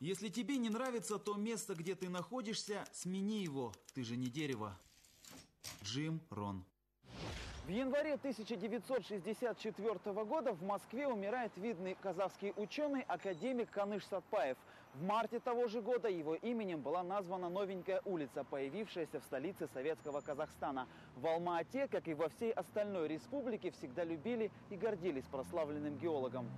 Если тебе не нравится то место, где ты находишься, смени его. Ты же не дерево. Джим Рон. В январе 1964 года в Москве умирает видный казахский ученый, академик Каныш Сатпаев. В марте того же года его именем была названа новенькая улица, появившаяся в столице советского Казахстана. В Алма-Ате, как и во всей остальной республике, всегда любили и гордились прославленным геологом.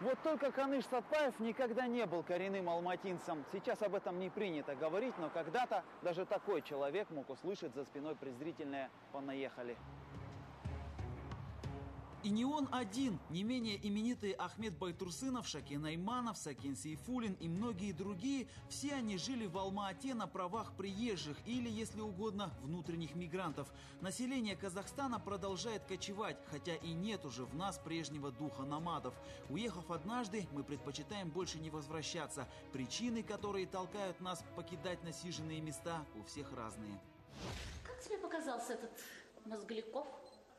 Вот только Каныш Сатпаев никогда не был коренным алматинцем. Сейчас об этом не принято говорить, но когда-то даже такой человек мог услышать за спиной презрительное «понаехали». И не он один, не менее именитые Ахмед Байтурсынов, Шакин Айманов, Сакин Сейфулин и многие другие, все они жили в Алма-Ате на правах приезжих или, если угодно, внутренних мигрантов. Население Казахстана продолжает кочевать, хотя и нет уже в нас прежнего духа намадов. Уехав однажды, мы предпочитаем больше не возвращаться. Причины, которые толкают нас покидать насиженные места, у всех разные. Как тебе показался этот Мозгликов?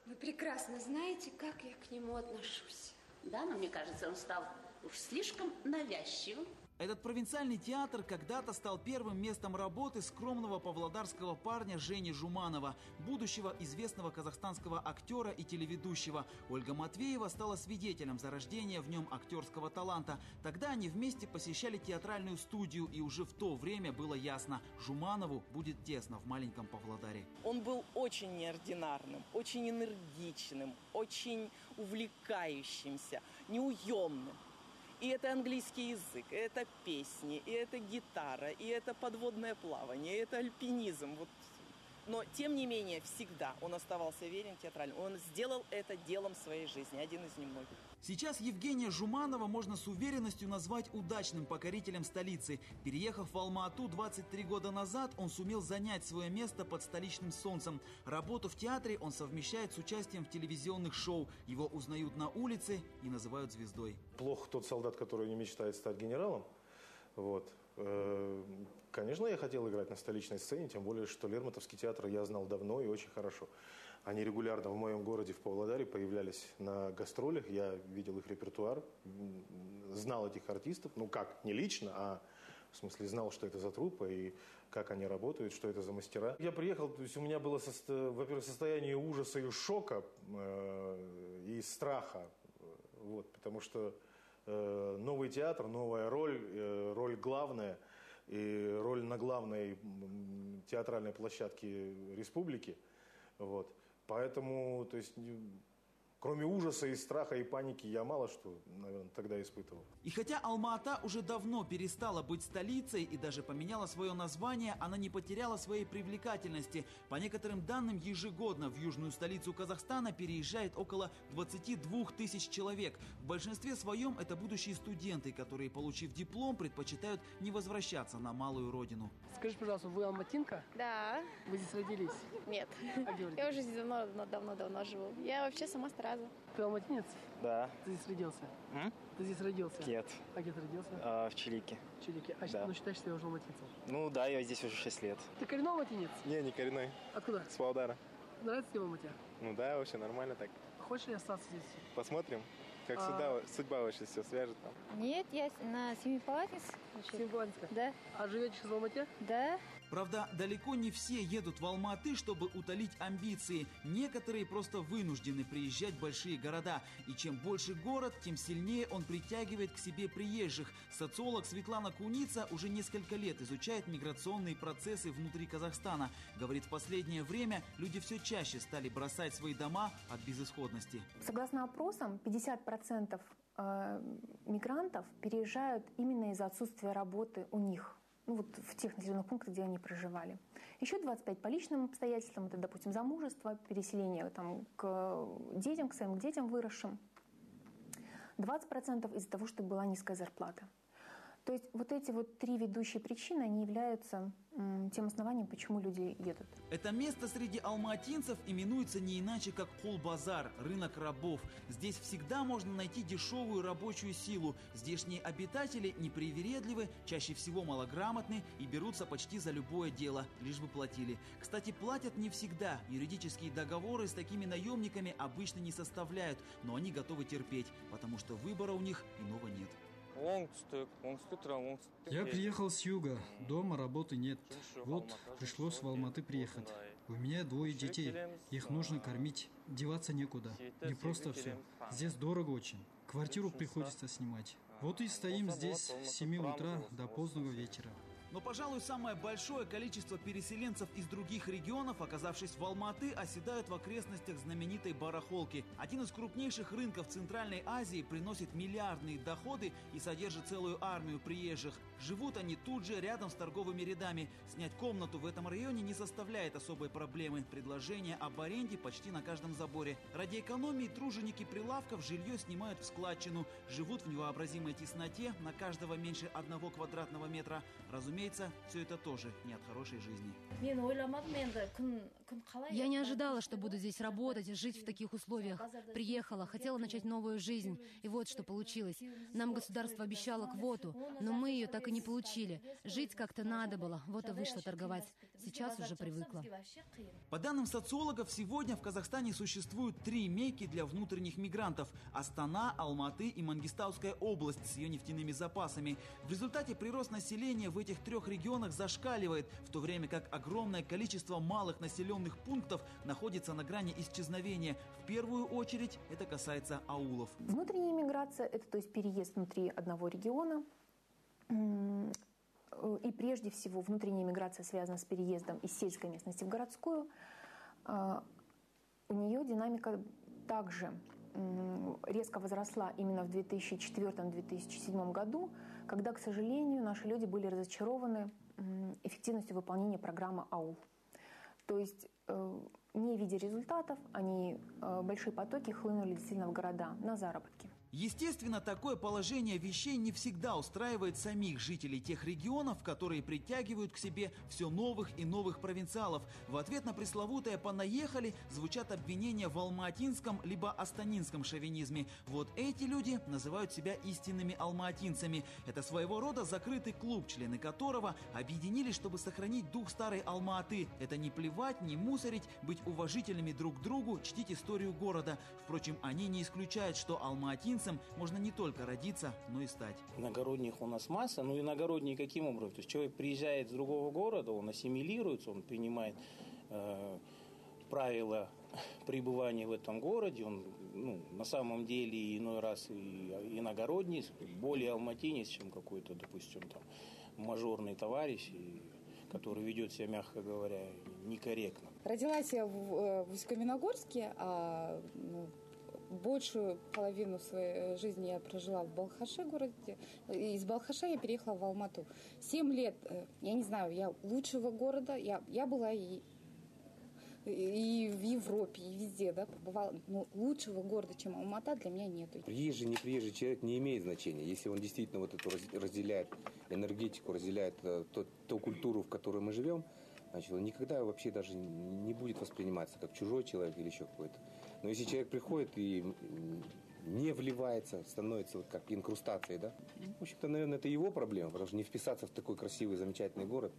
Вы прекрасно знаете, как я к нему отношусь. Да, но мне кажется, он стал уж слишком навязчивым. Этот провинциальный театр когда-то стал первым местом работы скромного павлодарского парня Жени Жуманова, будущего известного казахстанского актера и телеведущего. Ольга Матвеева стала свидетелем зарождения в нем актерского таланта. Тогда они вместе посещали театральную студию, и уже в то время было ясно, Жуманову будет тесно в маленьком Павлодаре. Он был очень неординарным, очень энергичным, очень увлекающимся, неуемным. И это английский язык, и это песни, и это гитара, и это подводное плавание, и это альпинизм. Вот но, тем не менее, всегда он оставался верен театральному. Он сделал это делом своей жизни, один из немногих. Сейчас Евгения Жуманова можно с уверенностью назвать удачным покорителем столицы. Переехав в Алма-Ату 23 года назад, он сумел занять свое место под столичным солнцем. Работу в театре он совмещает с участием в телевизионных шоу. Его узнают на улице и называют звездой. Плохо тот солдат, который не мечтает стать генералом. Вот. Э, конечно, я хотел играть на столичной сцене, тем более, что Лермонтовский театр я знал давно и очень хорошо. Они регулярно в моем городе, в Павлодаре, появлялись на гастролях. Я видел их репертуар, знал этих артистов. Ну, как, не лично, а в смысле знал, что это за труппа и как они работают, что это за мастера. Я приехал, то есть у меня было, во-первых, состояние ужаса и шока, э, и страха. Вот, потому что новый театр, новая роль, э, роль главная и роль на главной театральной площадке республики. Вот. Поэтому, то есть, Кроме ужаса и страха и паники я мало что, наверное, тогда испытывал. И хотя Алма-Ата уже давно перестала быть столицей и даже поменяла свое название, она не потеряла своей привлекательности. По некоторым данным, ежегодно в южную столицу Казахстана переезжает около 22 тысяч человек. В большинстве своем это будущие студенты, которые, получив диплом, предпочитают не возвращаться на малую родину. Скажи, пожалуйста, вы алматинка? Да. Вы здесь родились? Нет. А Я уже здесь давно-давно живу. Я вообще сама стараюсь сразу. Ты алматинец? Да. Ты здесь родился? М? Ты здесь родился? Нет. А где ты родился? А, в Чилике. В Чилике. А да. ну, считаешь себя уже алматинцем? Ну да, я здесь уже 6 лет. Ты коренной алматинец? Не, не коренной. Откуда? С Павлодара. Нравится тебе Алмате? Ну да, вообще нормально так. Хочешь ли остаться здесь? Посмотрим. Как а... судьба, судьба вообще все свяжет там. Нет, я на Семипалатинск. Семипалатинска? Да. А живете сейчас в Алмате? Да. Правда, далеко не все едут в Алматы, чтобы утолить амбиции. Некоторые просто вынуждены приезжать в большие города. И чем больше город, тем сильнее он притягивает к себе приезжих. Социолог Светлана Куница уже несколько лет изучает миграционные процессы внутри Казахстана. Говорит, в последнее время люди все чаще стали бросать свои дома от безысходности. Согласно опросам, 50% э, мигрантов переезжают именно из-за отсутствия работы у них ну, вот в тех населенных пунктах, где они проживали. Еще 25 по личным обстоятельствам, это, допустим, замужество, переселение там, к детям, к своим детям выросшим. 20% из-за того, что была низкая зарплата. То есть вот эти вот три ведущие причины, они являются тем основанием, почему люди едут. Это место среди алматинцев именуется не иначе, как Хул-базар, рынок рабов. Здесь всегда можно найти дешевую рабочую силу. Здешние обитатели непривередливы, чаще всего малограмотны и берутся почти за любое дело, лишь бы платили. Кстати, платят не всегда. Юридические договоры с такими наемниками обычно не составляют, но они готовы терпеть, потому что выбора у них иного нет. Я приехал с юга. Дома работы нет. Вот, пришлось в Алматы приехать. У меня двое детей. Их нужно кормить. Деваться некуда. Не просто все. Здесь дорого очень. Квартиру приходится снимать. Вот и стоим здесь с 7 утра до позднего вечера. Но, пожалуй, самое большое количество переселенцев из других регионов, оказавшись в Алматы, оседают в окрестностях знаменитой барахолки. Один из крупнейших рынков Центральной Азии приносит миллиардные доходы и содержит целую армию приезжих. Живут они тут же, рядом с торговыми рядами. Снять комнату в этом районе не составляет особой проблемы. Предложение об аренде почти на каждом заборе. Ради экономии труженики прилавков жилье снимают в складчину. Живут в невообразимой тесноте, на каждого меньше одного квадратного метра. Разумеется, все это тоже не от хорошей жизни. Я не ожидала, что буду здесь работать, жить в таких условиях. Приехала, хотела начать новую жизнь. И вот что получилось. Нам государство обещало квоту, но мы ее так и не получили. Жить как-то надо было, вот и вышло торговать. Сейчас уже привыкла. По данным социологов, сегодня в Казахстане существуют три мейки для внутренних мигрантов – Астана, Алматы и Мангистауская область с ее нефтяными запасами. В результате прирост населения в этих трех регионах зашкаливает, в то время как огромное количество малых населенных пунктов находится на грани исчезновения. В первую очередь это касается аулов. Внутренняя миграция – это то есть переезд внутри одного региона. И прежде всего внутренняя миграция связана с переездом из сельской местности в городскую. А, У нее динамика также резко возросла именно в 2004-2007 году, когда, к сожалению, наши люди были разочарованы эффективностью выполнения программы АУЛ. То есть, э, не видя результатов, они э, большие потоки хлынули действительно в города на заработки. Естественно, такое положение вещей не всегда устраивает самих жителей тех регионов, которые притягивают к себе все новых и новых провинциалов. В ответ на пресловутое «понаехали» звучат обвинения в алматинском либо астанинском шовинизме. Вот эти люди называют себя истинными алматинцами. Это своего рода закрытый клуб, члены которого объединились, чтобы сохранить дух старой Алматы. Это не плевать, не мусорить, быть уважительными друг к другу, чтить историю города. Впрочем, они не исключают, что алматинцам можно не только родиться, но и стать. Иногородних у нас масса, но иногородние каким образом? То есть человек приезжает с другого города, он ассимилируется, он принимает э, правила пребывания в этом городе, он ну, на самом деле иной раз и иногородний, более алматинец, чем какой-то, допустим, там мажорный товарищ, и, который ведет себя, мягко говоря, некорректно. Родилась я в, э, в Усть-Каменогорске, а ну, большую половину своей жизни я прожила в Балхаше городе. Из Балхаша я переехала в Алмату. Семь лет, э, я не знаю, я лучшего города, я, я была и, и в Европе, и везде, да, побывала. Но лучшего города, чем Алмата, для меня нету. Приезжий, не приезжий человек не имеет значения. Если он действительно вот эту раз- разделяет энергетику, разделяет э, тот- ту культуру, в которой мы живем, значит, он никогда вообще даже не будет восприниматься как чужой человек или еще какой-то. Но если человек приходит и не вливается, становится вот как инкрустацией, да, в общем-то, наверное, это его проблема, потому что не вписаться в такой красивый, замечательный город,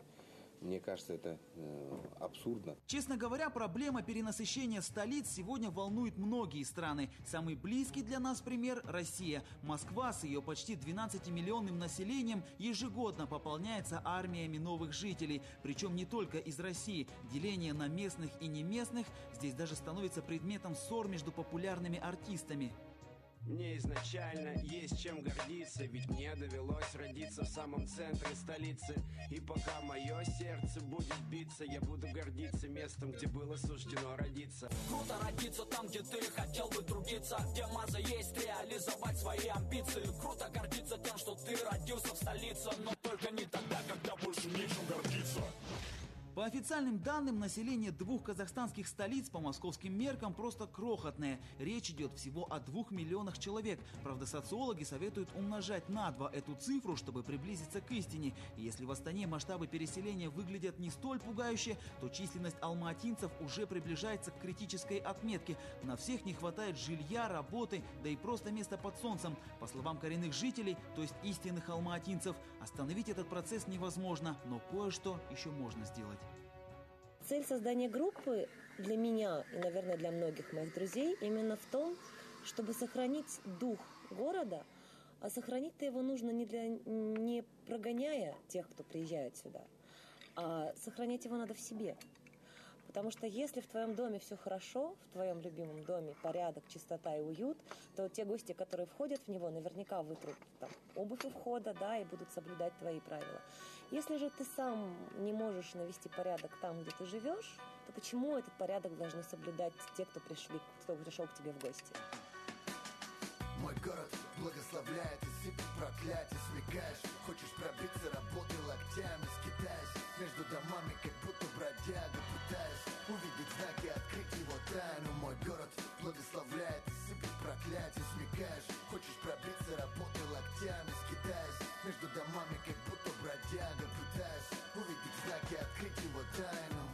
мне кажется, это э, абсурдно. Честно говоря, проблема перенасыщения столиц сегодня волнует многие страны. Самый близкий для нас пример – Россия. Москва с ее почти 12-миллионным населением ежегодно пополняется армиями новых жителей. Причем не только из России. Деление на местных и неместных здесь даже становится предметом ссор между популярными артистами. Мне изначально есть чем гордиться Ведь мне довелось родиться в самом центре столицы. И пока мое сердце будет биться Я буду гордиться местом, где было суждено родиться. Круто родиться там, где ты хотел бы трудиться Где маза есть реализовать свои амбиции. Круто гордиться тем, что ты родился в столице Но только не тогда, когда больше нечем гордиться По официальным данным, население двух казахстанских столиц по московским меркам просто крохотное. Речь идет всего о двух миллионах человек. Правда, социологи советуют умножать на два эту цифру, чтобы приблизиться к истине. И если в Астане масштабы переселения выглядят не столь пугающе, то численность алматинцев уже приближается к критической отметке. На всех не хватает жилья, работы, да и просто места под солнцем. По словам коренных жителей, то есть истинных алматинцев, остановить этот процесс невозможно, но кое-что еще можно сделать. Цель создания группы для меня и, наверное, для многих моих друзей именно в том, чтобы сохранить дух города, А сохранить-то его нужно не, для, не прогоняя тех, кто приезжает сюда, а сохранять его надо в себе. Потому что если в твоем доме все хорошо, в твоем любимом доме порядок, чистота и уют, то те гости, которые входят в него, наверняка вытрут там, обувь у входа, да, и будут соблюдать твои правила. Если же ты сам не можешь навести порядок там, где ты живешь, то почему этот порядок должны соблюдать те, кто, пришли, кто пришел к тебе в гости? Мой город благословляет и сыпет проклятие Смекаешь, хочешь пробиться, работай локтями Скитаясь между домами, как будто бродяга Пытаясь увидеть знаки, открыть его тайну. Мой город благословляет и сыпет проклятие Смекаешь, хочешь пробиться, работай локтями Скитаясь между домами, как будто бродяга Пытаясь увидеть знаки, открыть его тайну